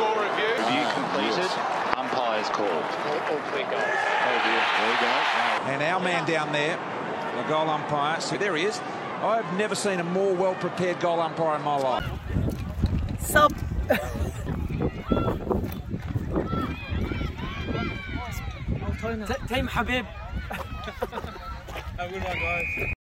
score review. Review completed. Umpire's called. Oh. Oh. There we go. And our man down there, the goal umpire. So there he is. I've never seen a more well-prepared goal umpire in my life. Sub. Team Habib. Have a good one, guys.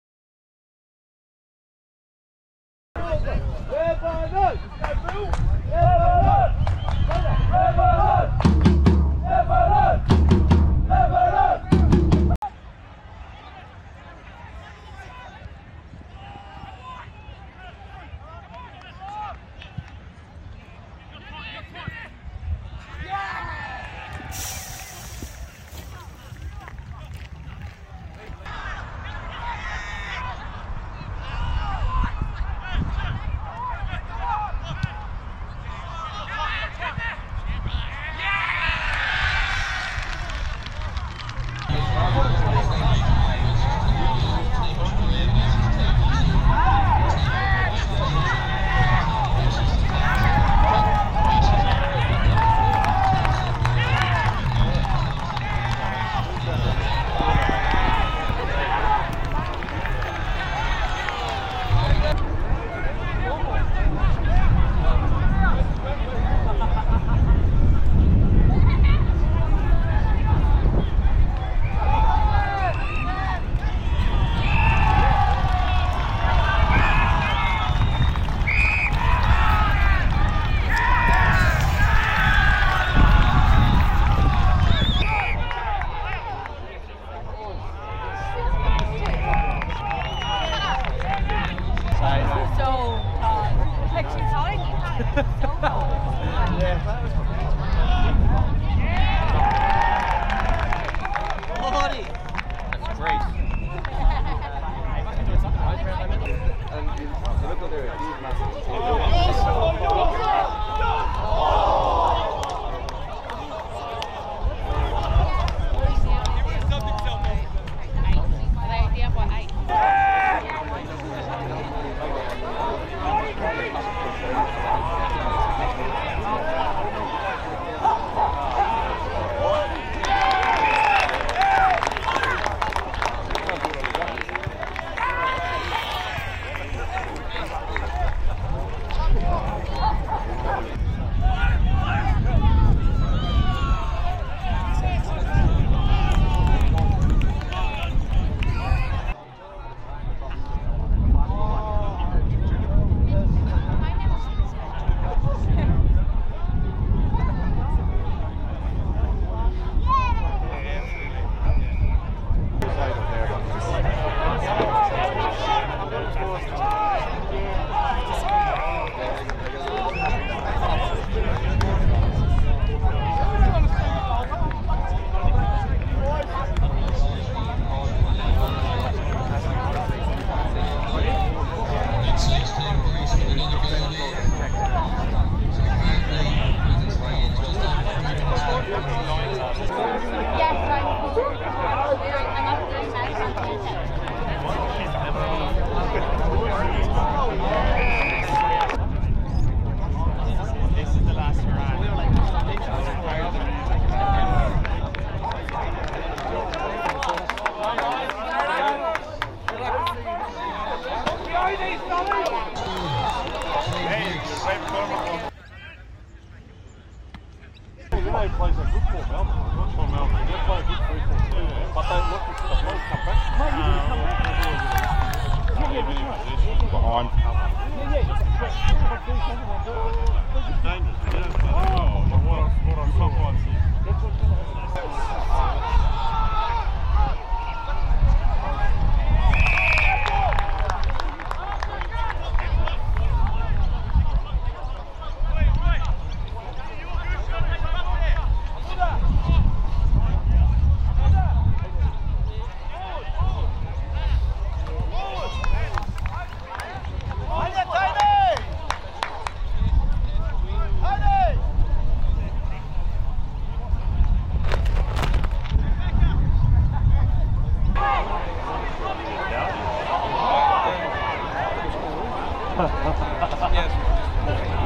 yes.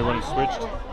We went and switched.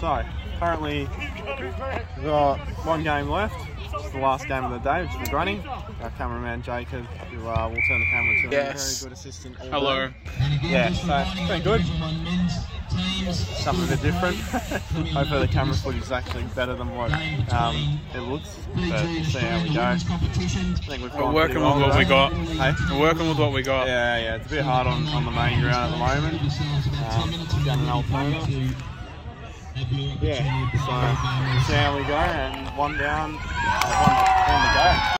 So currently we've got one game left. It's the last game of the day, which is the running. Our cameraman Jacob, who uh, will turn the camera to, Yes. a very good assistant. all Hello. day. Yeah, so it's been good. Something a bit different. Hopefully the camera footage is actually better than what um, it looks. But we'll see how we go. I think we've We're working pretty with well what we today. got. Hey? We're working with what we got. Yeah, yeah, it's a bit hard on, on the main ground at the moment. Um, down in Altona. Yeah, so see how we go, and one down, one, one to go.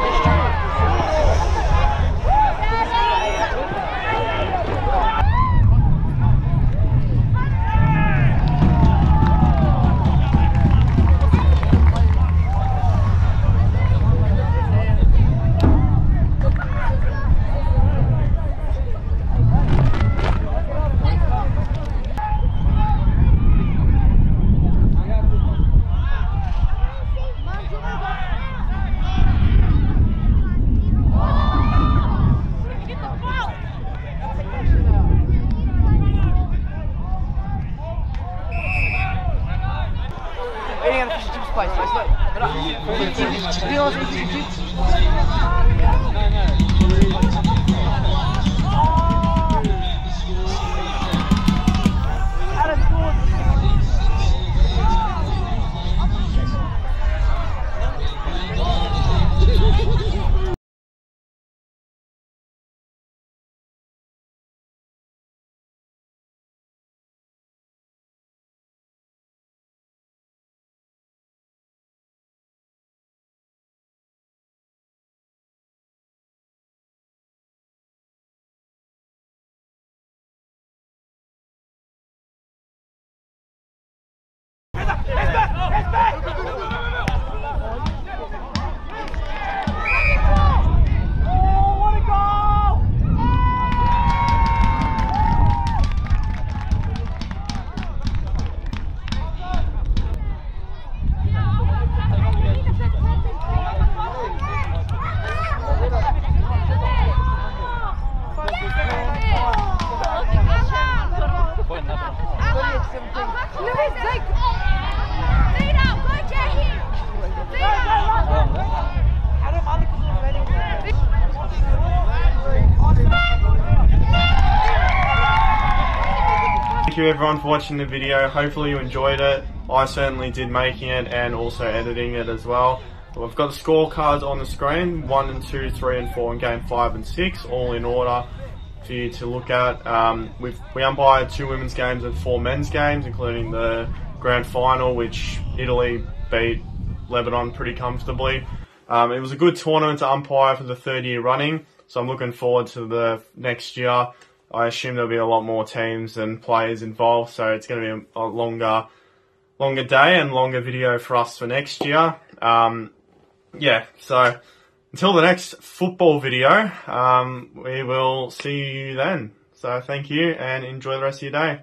everyone for watching the video. Hopefully you enjoyed it. I certainly did making it and also editing it as well. We've got the scorecards on the screen, 1 and 2, 3 and 4 in game 5 and 6, all in order for you to look at. Um, we've, we umpired two women's games and four men's games, including the grand final, which Italy beat Lebanon pretty comfortably. Um, it was a good tournament to umpire for the third year running, so I'm looking forward to the next year. I assume there'll be a lot more teams and players involved, so it's going to be a, longer, longer day and longer video for us for next year. Um, yeah, so until the next football video, um, we will see you then. So thank you and enjoy the rest of your day.